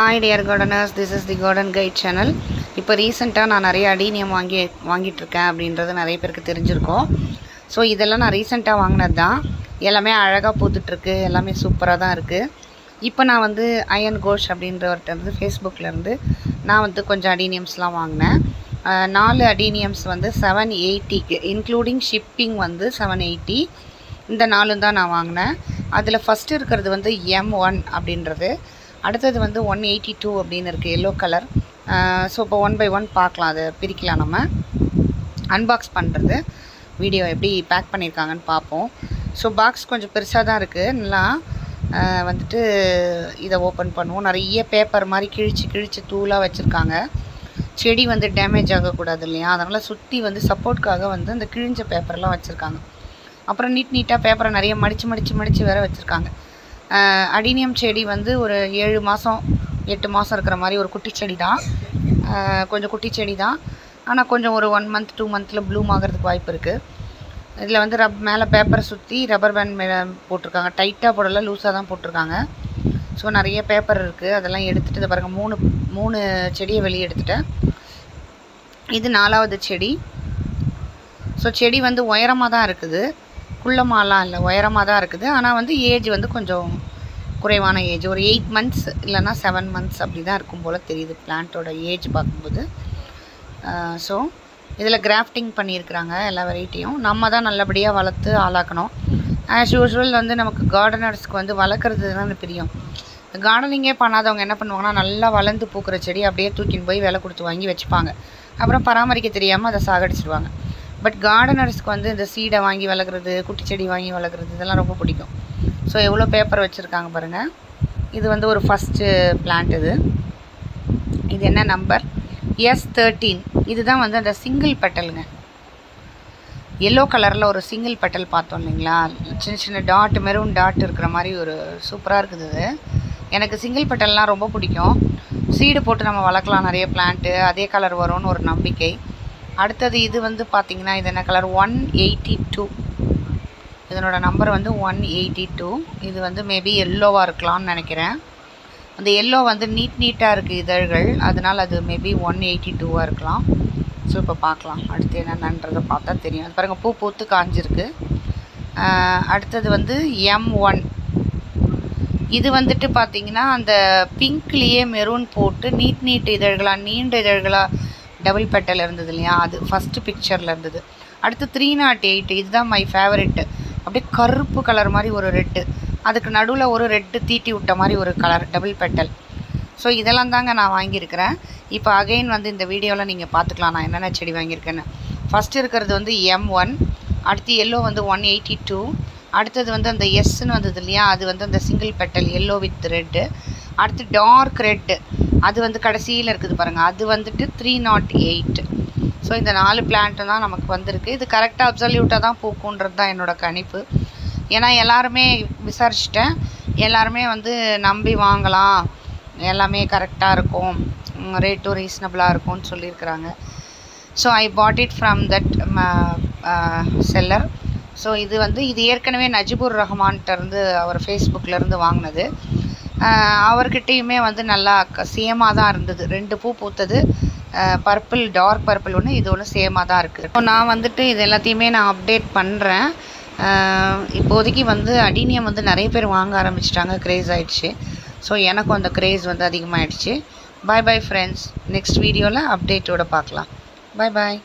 Hi dear gardeners this is the garden guide channel இப்போ ரீசெண்டாக நான் நிறைய அடீனியம் வாங்கி வாங்கிட்டுருக்கேன் அப்படின்றது நிறைய பேருக்கு தெரிஞ்சிருக்கோம். ஸோ இதெல்லாம் நான் ரீசெண்டாக வாங்கினது தான் எல்லாமே அழகாக பூத்துட்ருக்கு எல்லாமே சூப்பராக தான் இருக்குது இப்போ நான் வந்து அயன் கோஷ் அப்படின்றவர்கிட்ட இருந்து ஃபேஸ்புக்கிலேருந்து நான் வந்து கொஞ்சம் அடீனியம்ஸ்லாம் வாங்கினேன். நாலு அடீனியம்ஸ் வந்து செவன் எயிட்டிக்கு இன்க்ளூடிங் ஷிப்பிங் வந்து செவன் எயிட்டி இந்த நாலும் தான் நான் வாங்கினேன். அதில் ஃபஸ்ட்டு இருக்கிறது வந்து எம் ஒன் அப்படின்றது. அடுத்தது வந்து ஒன் எயிட்டி டூ அப்படின்னு இருக்குது எல்லோ கலர் ஸோ இப்போ ஒன் பை ஒன் பார்க்கலாம் அதை பிரிக்கலாம் நம்ம. அன்பாக்ஸ் பண்ணுறது வீடியோ எப்படி பேக் பண்ணியிருக்காங்கன்னு பார்ப்போம். ஸோ பாக்ஸ் கொஞ்சம் பெருசாக தான் இருக்குது நல்லா வந்துட்டு இதை ஓப்பன் பண்ணுவோம். நிறைய பேப்பர் மாதிரி கிழிச்சு கிழிச்சு தூளாக வச்சுருக்காங்க. செடி வந்து டேமேஜ் ஆகக்கூடாது இல்லையா? அதனால் சுற்றி வந்து சப்போர்ட்காக வந்து அந்த கிழிஞ்ச பேப்பர்லாம் வச்சுருக்காங்க. அப்புறம் நீட் நீட்டாக பேப்பரை நிறைய மடித்து மடித்து மடித்து வேறு வச்சுருக்காங்க. அடினியம் செடி வந்து ஒரு ஏழு மாதம் எட்டு மாதம் இருக்கிற மாதிரி ஒரு குட்டி செடி தான் கொஞ்சம் குட்டி செடி தான் ஆனால் கொஞ்சம் ஒரு ஒன் மந்த் டூ மந்தில் ப்ளூம் ஆகிறதுக்கு வாய்ப்பு இருக்குது இதில் வந்து ரப் மேலே பேப்பரை சுற்றி ரப்பர் பேண்ட் மேலே போட்டிருக்காங்க. டைட்டாக போடலை லூஸாக தான் போட்டிருக்காங்க. ஸோ நிறைய பேப்பர் இருக்குது அதெல்லாம் எடுத்துகிட்டு இதை பாருங்கள் மூணு மூணு செடியை வெளியே எடுத்துட்டேன். இது நாலாவது செடி. ஸோ செடி வந்து உயரமாக தான் இருக்குது. குள்ளமாலாம் இல்லை உயரமாக தான் இருக்குது. ஆனால் வந்து ஏஜ் வந்து கொஞ்சம் குறைவான ஏஜ் ஒரு எயிட் மந்த்ஸ் இல்லைன்னா செவன் மந்த்ஸ் அப்படி தான் இருக்கும் போல் தெரியுது பிளான்ட்டோட ஏஜ் பார்க்கும்போது. ஸோ இதில் கிராஃப்டிங் பண்ணியிருக்கிறாங்க எல்லா வெரைட்டியும் நம்ம தான் நல்லபடியாக வளர்த்து ஆளாக்கணும். ஆஸ் யூஷுவல் வந்து நமக்கு கார்டனர்ஸ்க்கு வந்து வளர்க்குறது தான் பிரியம் கார்டனிங்கே பண்ணாதவங்க என்ன பண்ணுவாங்கன்னா நல்லா வளர்ந்து பூக்கிற செடி அப்படியே தூக்கின்னு போய் விலை கொடுத்து வாங்கி வச்சுப்பாங்க. அப்புறம் பராமரிக்க தெரியாமல் அதை சாகடிச்சிடுவாங்க பட் கார்டனர்ஸ்க்கு வந்து இந்த சீடை வாங்கி வளர்க்குறது குட்டி செடி வாங்கி வளர்க்குறது இதெல்லாம் ரொம்ப பிடிக்கும். ஸோ எவ்வளோ பேப்பர் வச்சுருக்காங்க பாருங்கள் இது வந்து ஒரு ஃபஸ்ட்டு பிளான்ட் இது. இது என்ன நம்பர் எஸ் தேர்ட்டீன் இதுதான் வந்து அந்த சிங்கிள் பெட்டலுங்க எல்லோ கலரில் ஒரு சிங்கிள் பெட்டல் பார்த்தோம் இல்லைங்களா? சின்ன சின்ன டாட் மெரூன் டாட் இருக்கிற மாதிரி ஒரு சூப்பராக இருக்குது இது. எனக்கு சிங்கிள் பெட்டல்லாம் ரொம்ப பிடிக்கும். சீடு போட்டு நம்ம வளர்க்கலாம் நிறைய பிளான்ட்டு அதே கலர் வரும்னு ஒரு நம்பிக்கை. அடுத்தது இது வந்து பார்த்திங்கன்னா இது என்ன கலர் ஒன் எயிட்டி டூ இதனோட நம்பர் வந்து ஒன் எயிட்டி டூ இது வந்து மேபி எல்லோவாக இருக்கலாம்னு நினைக்கிறேன். அந்த எல்லோ வந்து நீட் நீட்டாக இருக்குது இதழ்கள். அதனால் அது மேபி ஒன் எயிட்டி டூவாக இருக்கலாம். ஸோ இப்போ பார்க்கலாம். அடுத்து என்னென்னன்றதை பார்த்தா தெரியும். அது பாருங்கள் பூ பூத்து காஞ்சிருக்கு. அடுத்தது வந்து எம் ஒன் இது வந்துட்டு பார்த்தீங்கன்னா அந்த பிங்க்லேயே மெரூன் போட்டு நீட் நீட் இதழ்களாக நீண்ட இதழ்களாக டபுள் பெட்டல் இருந்தது இல்லையா? அது ஃபஸ்ட்டு பிக்சரில் இருந்தது. அடுத்து த்ரீ நாட் எயிட் இதுதான் மை ஃபேவரெட்டு அப்படியே கருப்பு கலர் மாதிரி ஒரு ரெட்டு அதுக்கு நடுவில் ஒரு ரெட்டு தீட்டி விட்ட மாதிரி ஒரு கலர் டபுள் பெட்டல் ஸோ இதெல்லாம் தாங்க நான் வாங்கியிருக்கிறேன். இப்போ அகைன் வந்து இந்த வீடியோவில் நீங்கள் பார்த்துக்கலாம் நான் என்னென்ன செடி வாங்கியிருக்கேன்னு. ஃபஸ்ட்டு இருக்கிறது வந்து எம் ஒன் அடுத்து எல்லோ வந்து ஒன் எயிட்டி டூ அடுத்தது வந்து அந்த எஸ்ன்னு வந்தது இல்லையா? அது வந்து அந்த single petal yellow with red அடுத்து டார்க் ரெட்டு அது வந்து கடைசியில் இருக்குது பாருங்கள் அது வந்துட்டு த்ரீ நாட் எயிட் ஸோ இந்த நாலு பிளான்ட்டு தான் நமக்கு வந்திருக்கு. இது கரெக்டாக அப்சல்யூட்டாக தான் பூக்குன்றது தான் என்னோட கணிப்பு. ஏன்னா எல்லாருமே விசாரிச்சிட்டேன். எல்லாருமே வந்து நம்பி வாங்கலாம். எல்லாமே கரெக்டாக இருக்கும். ரேட்டும் ரீசனபிளாக இருக்கும்னு சொல்லியிருக்கிறாங்க. So I bought it from that seller so இது வந்து இது ஏற்கனவே நஜிபுர் ரஹ்மான்கிட்டருந்து அவர் ஃபேஸ்புக்கிலேருந்து வாங்கினது. அவர்கிட்டையுமே வந்து நல்லா சேமாக தான் இருந்தது. ரெண்டு பூ பூத்தது. பர்பிள் டார்க் பர்பிள் ஒன்று இது ஒன்று சேமாக தான் இருக்குது. இப்போ நான் வந்துட்டு இது எல்லாத்தையுமே நான் அப்டேட் பண்ணுறேன் இப்போதைக்கு வந்து அடினியம் வந்து நிறைய பேர் வாங்க ஆரம்பிச்சிட்டாங்க. க்ரேஸ் ஆகிடுச்சு ஸோ எனக்கும் அந்த க்ரேஸ் வந்து அதிகமாகிடுச்சு பாய் பாய் ஃப்ரெண்ட்ஸ் நெக்ஸ்ட் வீடியோவில் அப்டேட்டோட பார்க்கலாம். பாய் பாய்